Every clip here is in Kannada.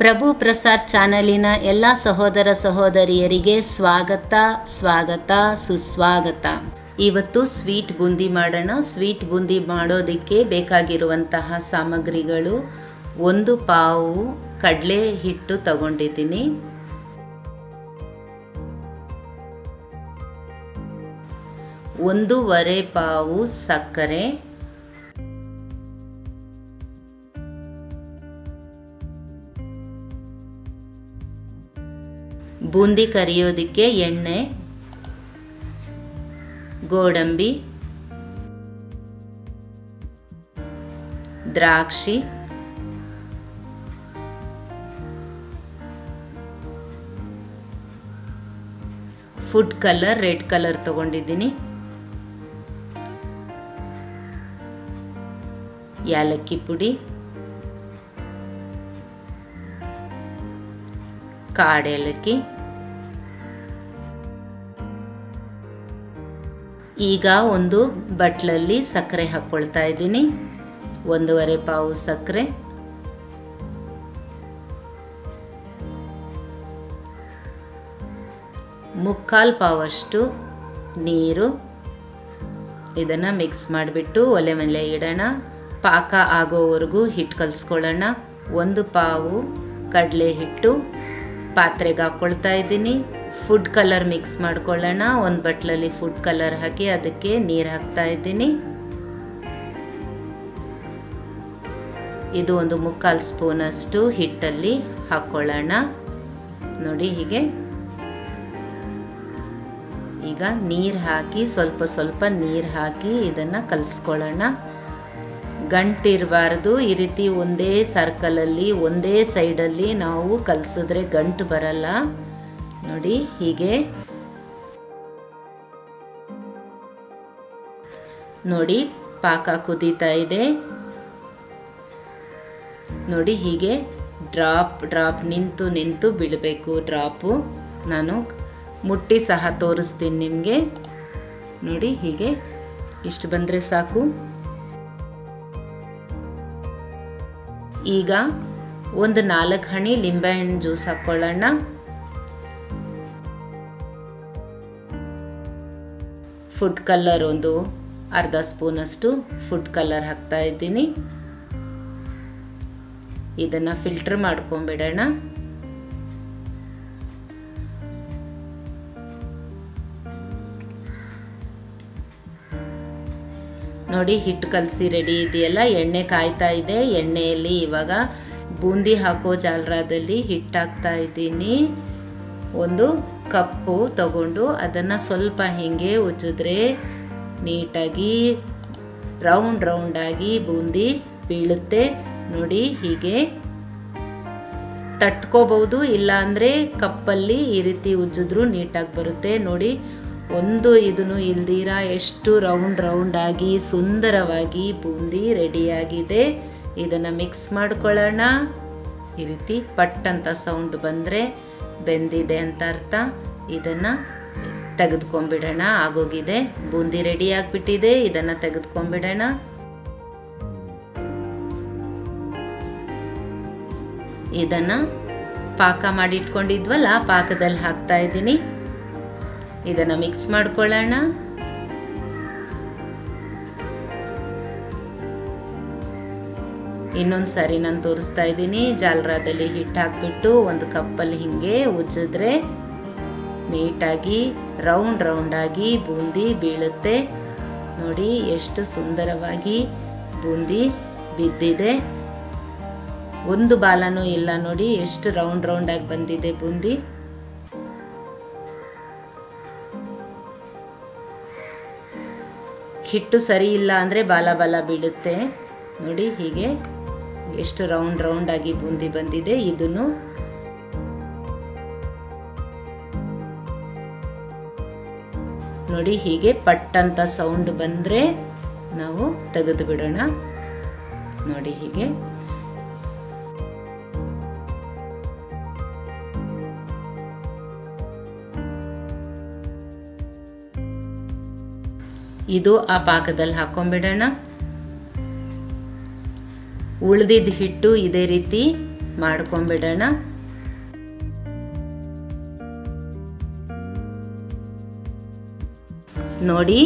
ಪ್ರಭು ಪ್ರಸಾದ್ ಚಾನಲಿನ ಎಲ್ಲ ಸಹೋದರ ಸಹೋದರಿಯರಿಗೆ ಸ್ವಾಗತ ಸ್ವಾಗತ, ಸುಸ್ವಾಗತ. ಇವತ್ತು ಸ್ವೀಟ್ ಬೂಂದಿ ಮಾಡೋಣ. ಸ್ವೀಟ್ ಬೂಂದಿ ಮಾಡೋದಕ್ಕೆ ಬೇಕಾಗಿರುವಂತಹ ಸಾಮಗ್ರಿಗಳು ಒಂದು ಪಾವು ಕಡಲೆ ಹಿಟ್ಟು ತಗೊಂಡಿದ್ದೀನಿ. ಒಂದೂವರೆ ಪಾವು ಸಕ್ಕರೆ. ಬೂಂದಿ ಕರಿಯೋದಕ್ಕೆ ಎಣ್ಣೆ ಗೋಡಂಬಿ ದ್ರಾಕ್ಷಿ ಫುಡ್ ಕಲರ್ ರೆಡ್ ಕಲರ್ ತಗೊಂಡಿದ್ದೀನಿ. ಯಾಲಕ್ಕಿ ಪುಡಿ ಕಾಡೇಲಕ್ಕಿ. ಈಗ ಒಂದು ಬಟ್ಲಲ್ಲಿ ಸಕ್ಕರೆ ಹಾಕ್ಕೊಳ್ತಾ ಇದ್ದೀನಿ. ಒಂದೂವರೆ ಪಾವು ಸಕ್ಕರೆ. ಮುಕ್ಕಾಲು ಪಾವಷ್ಟು ನೀರು. ಇದನ್ನು ಮಿಕ್ಸ್ ಮಾಡಿಬಿಟ್ಟು ಒಲೆ ಮೇಲೆ ಇಡೋಣ. ಪಾಕ ಆಗೋವರೆಗೂ ಹಿಟ್ಟು ಕಲಿಸ್ಕೊಳ್ಳೋಣ. ಒಂದು ಪಾವು ಕಡಲೆ ಹಿಟ್ಟು. ಪಾತ್ರೆಗೆ ಹಾಕ್ಕೊಳ್ತಾ ಇದ್ದೀನಿ. ಫುಡ್ ಕಲರ್ ಮಿಕ್ಸ್ ಮಾಡ್ಕೊಳ್ಳೋಣ. ಒಂದು ಬಟ್ಲಲ್ಲಿ ಫುಡ್ ಕಲರ್ ಹಾಕಿ ಅದಕ್ಕೆ ನೀರು ಹಾಕ್ತಾ ಇದ್ದೀನಿ. ಇದು ಒಂದು ಮುಕ್ಕಾಲು ಸ್ಪೂನಷ್ಟು ಹಿಟ್ಟಲ್ಲಿ ಹಾಕ್ಕೊಳ್ಳೋಣ ನೋಡಿ ಹೀಗೆ. ಈಗ ನೀರು ಹಾಕಿ ಸ್ವಲ್ಪ ಸ್ವಲ್ಪ ನೀರು ಹಾಕಿ ಇದನ್ನು ಕಲಿಸ್ಕೊಳ್ಳೋಣ. ಗಂಟಿರಬಾರ್ದು. ಈ ರೀತಿ ಒಂದೇ ಸರ್ಕಲಲ್ಲಿ, ಒಂದೇ ಸೈಡಲ್ಲಿ ನಾವು ಕಲಸಿದ್ರೆ ಗಂಟು ಬರಲ್ಲ. ನೋಡಿ, ಹೀಗೆ. ನೋಡಿ, ಪಾಕ ಕುದೀತಾ ಇದೆ. ನೋಡಿ, ಹೀಗೆ. ಡ್ರಾಪ್ ಡ್ರಾಪ್ ನಿಂತು ನಿಂತು ಬೀಳಬೇಕು ಡ್ರಾಪು. ನಾನು ಮುಟ್ಟಿ ಸಹ ತೋರಿಸ್ತೀನಿ ನಿಮಗೆ. ನೋಡಿ, ಹೀಗೆ. ಇಷ್ಟು ಬಂದರೆ ಸಾಕು. ಈಗ ಒಂದು ನಾಲ್ಕು ಹಣಿ ಲಿಂಬೆಹಣ್ಣು ಜ್ಯೂಸ್ ಹಾಕ್ಕೊಳ್ಳೋಣ ಫುಡ್ ಕಲರ್ ಒಂದು ಅರ್ಧ ಸ್ಪೂನಷ್ಟು ಫುಡ್ ಕಲರ್ ಹಾಕ್ತಾ ಇದ್ದೀನಿ. ಇದನ್ನು ಫಿಲ್ಟರ್ ಮಾಡ್ಕೊಂಬಿಡೋಣ. ನೋಡಿ, ಹಿಟ್ಟು ಕಲಸಿ ರೆಡಿ ಇದೆಯಲ್ಲ, ಎಣ್ಣೆ ಕಾಯ್ತಾ ಇದೆ. ಎಣ್ಣೆಯಲ್ಲಿ ಇವಾಗ ಬೂಂದಿ ಹಾಕೋ ಜಾಲರಾದಲ್ಲಿ ಹಿಟ್ಟು ಹಾಕ್ತಾ ಇದ್ದೀನಿ. ಒಂದು ಕಪ್ಪು ತಗೊಂಡು ಅದನ್ನು ಸ್ವಲ್ಪ ಹಿಂಗೆ ಉಜ್ಜಿದ್ರೆ ನೀಟಾಗಿ ರೌಂಡ್ ರೌಂಡಾಗಿ ಬೂಂದಿ ಬೀಳುತ್ತೆ. ನೋಡಿ, ಹೀಗೆ ತಟ್ಕೋಬಹುದು ಇಲ್ಲ ಅಂದರೆ ಕಪ್ಪಲ್ಲಿ ಈ ರೀತಿ ಉಜ್ಜಿದ್ರು ನೀಟಾಗಿ ಬರುತ್ತೆ. ನೋಡಿ ಒಂದು ಇದನ್ನು ಇಲ್ದಿರ ಎಷ್ಟು ರೌಂಡ್ ರೌಂಡ್ ಆಗಿ ಸುಂದರವಾಗಿ ಬೂಂದಿ ರೆಡಿಯಾಗಿದೆ ಇದನ್ನು ಮಿಕ್ಸ್ ಮಾಡ್ಕೊಳ್ಳೋಣ. ಈ ರೀತಿ ಪಟ್ ಅಂತ ಸೌಂಡ್ ಬಂದರೆ ಬೆಂದಿದೆ ಅಂತ ಅರ್ಥ. ಇದನ್ನು ತೆಗೆದುಕೊಂಬಿಡೋಣ ಆಗೋಗಿದೆ. ಬೂಂದಿ ರೆಡಿ ಆಗಿಬಿಟ್ಟಿದೆ. ಇದನ್ನು ತೆಗೆದುಕೊಂಬಿಡೋಣ ಇದನ್ನು ಪಾಕ ಮಾಡಿ ಇಟ್ಕೊಂಡಿದ್ವಲ್ಲ ಪಾಕದಲ್ಲಿ ಹಾಕ್ತಾ ಇದ್ದೀನಿ. ಇದನ್ನು ಮಿಕ್ಸ್ ಮಾಡ್ಕೊಳ್ಳೋಣ. ಇನ್ನೊಂದು ಸಾರಿ ನಾನು ತೋರಿಸ್ತಾ ಇದ್ದೀನಿ. ಜಾಲ್ರಾದಲ್ಲಿ ಹಿಟ್ಟು ಹಾಕ್ಬಿಟ್ಟು ಒಂದು ಕಪ್ಪಲ್ಲಿ ಹಿಂಗೆ ಉಜ್ಜಿದ್ರೆ ನೀಟಾಗಿ ರೌಂಡ್ ರೌಂಡಾಗಿ ಬೂಂದಿ ಬೀಳುತ್ತೆ. ನೋಡಿ ಎಷ್ಟು ಸುಂದರವಾಗಿ ಬೂಂದಿ ಬಿದ್ದಿದೆ. ಒಂದು ಬಾಲನೂ ಇಲ್ಲ ನೋಡಿ, ಎಷ್ಟು ರೌಂಡ್ ರೌಂಡಾಗಿ ಬಂದಿದೆ ಬೂಂದಿ. ಹಿಟ್ಟು ಸರಿ ಇಲ್ಲ ಅಂದರೆ ಬಾಲ ಬಾಲ ಬೀಳುತ್ತೆ. ನೋಡಿ ಹೀಗೆ ಎಷ್ಟು ರೌಂಡ್ ರೌಂಡ್ ಆಗಿ ಬೂಂದಿ ಬಂದಿದೆ. ಇದನ್ನು ನೋಡಿ ಹೀಗೆ ಪಟ್ ಅಂತ ಸೌಂಡ್ ಬಂದರೆ ನಾವು ತೆಗೆದು ಬಿಡೋಣ ನೋಡಿ ಹೀಗೆ ಇದು ಆ ಪಾಕದಲ್ಲಿ ಹಾಕೊಂಡ್ಬಿಡೋಣ ಉಳಿದಿದ್ದ ಹಿಟ್ಟು ಇದೇ ರೀತಿ ಮಾಡ್ಕೊಂಬಿಡೋಣ. ನೋಡಿ,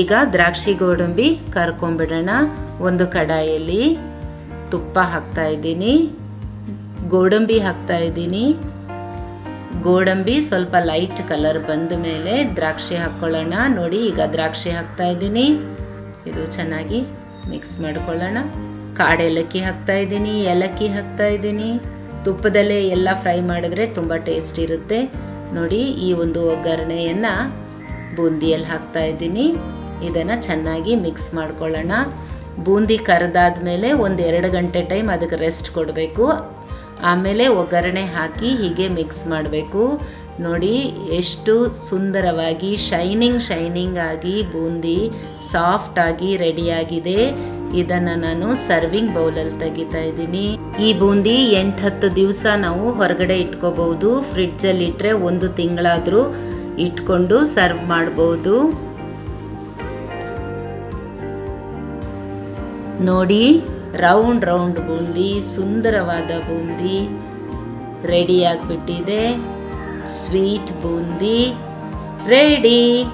ಈಗ ದ್ರಾಕ್ಷಿ ಗೋಡಂಬಿ ಕರ್ಕೊಂಬಿಡೋಣ. ಒಂದು ಕಡಾಯಲ್ಲಿ ತುಪ್ಪ ಹಾಕ್ತಾ ಇದ್ದೀನಿ. ಗೋಡಂಬಿ ಹಾಕ್ತಾ ಇದ್ದೀನಿ. ಗೋಡಂಬಿ ಸ್ವಲ್ಪ ಲೈಟ್ ಕಲರ್ ಬಂದ ಮೇಲೆ ದ್ರಾಕ್ಷಿ ಹಾಕ್ಕೊಳ್ಳೋಣ ನೋಡಿ, ಈಗ ದ್ರಾಕ್ಷಿ ಹಾಕ್ತಾ ಇದ್ದೀನಿ. ಇದು ಚೆನ್ನಾಗಿ ಮಿಕ್ಸ್ ಮಾಡ್ಕೊಳ್ಳೋಣ. ಕಾಡೆಲಕ್ಕಿ ಹಾಕ್ತಾ ಇದ್ದೀನಿ, ಏಲಕ್ಕಿ ಹಾಕ್ತಾ ಇದ್ದೀನಿ. ತುಪ್ಪದಲ್ಲೇ ಎಲ್ಲ ಫ್ರೈ ಮಾಡಿದ್ರೆ ತುಂಬ ಟೇಸ್ಟ್ ಇರುತ್ತೆ. ನೋಡಿ, ಈ ಒಂದು ಒಗ್ಗರಣೆಯನ್ನು ಬೂಂದಿಯಲ್ಲಿ ಹಾಕ್ತಾ ಇದ್ದೀನಿ. ಇದನ್ನು ಚೆನ್ನಾಗಿ ಮಿಕ್ಸ್ ಮಾಡ್ಕೊಳ್ಳೋಣ. ಬೂಂದಿ ಕರೆದಾದ್ಮೇಲೆ ಒಂದು ಎರಡು ಗಂಟೆ ಟೈಮ್ ಅದಕ್ಕೆ ರೆಸ್ಟ್ ಕೊಡಬೇಕು. ಆಮೇಲೆ ಒಗ್ಗರಣೆ ಹಾಕಿ ಹೀಗೆ ಮಿಕ್ಸ್ ಮಾಡಬೇಕು. ನೋಡಿ, ಎಷ್ಟು ಸುಂದರವಾಗಿ ಶೈನಿಂಗ್ ಶೈನಿಂಗ್ ಆಗಿ ಬೂಂದಿ ಸಾಫ್ಟ್ ಆಗಿ ರೆಡಿಯಾಗಿದೆ ಇದನ್ನು ನಾನು ಸರ್ವಿಂಗ್ ಬೌಲಲ್ಲಿ ತೆಗಿತಾ ಇದ್ದೀನಿ. ಈ ಬೂಂದಿ ಎಂಟು ಹತ್ತು ದಿವಸ ನಾವು ಹೊರಗಡೆ ಇಟ್ಕೋಬಹುದು. ಫ್ರಿಡ್ಜಲ್ಲಿ ಇಟ್ಟರೆ ಒಂದು ತಿಂಗಳಾದರೂ ಇಟ್ಕೊಂಡು ಸರ್ವ್ ಮಾಡ್ಬೋದು. ನೋಡಿ ರೌಂಡ್ ರೌಂಡ್ ಬೂಂದಿ ಸುಂದರವಾದ ಬೂಂದಿ ರೆಡಿ ಆಗಿಬಿಟ್ಟಿದೆ. Sweet boondi ready